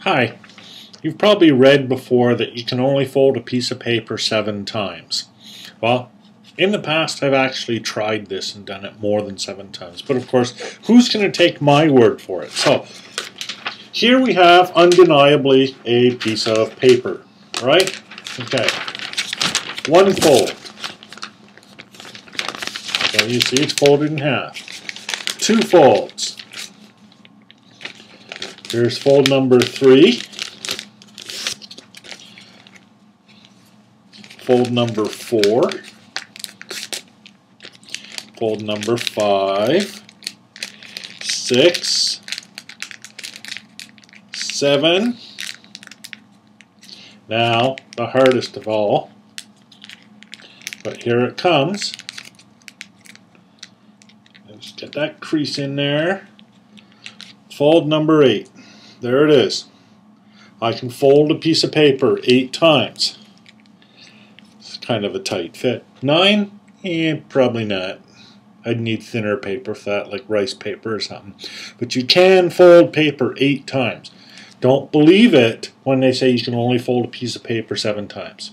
Hi. You've probably read before that you can only fold a piece of paper seven times. Well, in the past, I've actually tried this and done it more than seven times. But of course, who's going to take my word for it? So, here we have undeniably a piece of paper, right? Okay. One fold. So you see it's folded in half. Two folds. Here's fold number three. Fold number four. Fold number five. Six. Seven. Now, the hardest of all. But here it comes. Let's get that crease in there. Fold number eight. There it is. I can fold a piece of paper eight times. It's kind of a tight fit. Nine? Eh, probably not. I'd need thinner paper for that, like rice paper or something. But you can fold paper eight times. Don't believe it when they say you can only fold a piece of paper seven times.